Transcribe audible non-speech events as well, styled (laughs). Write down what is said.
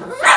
No! (laughs)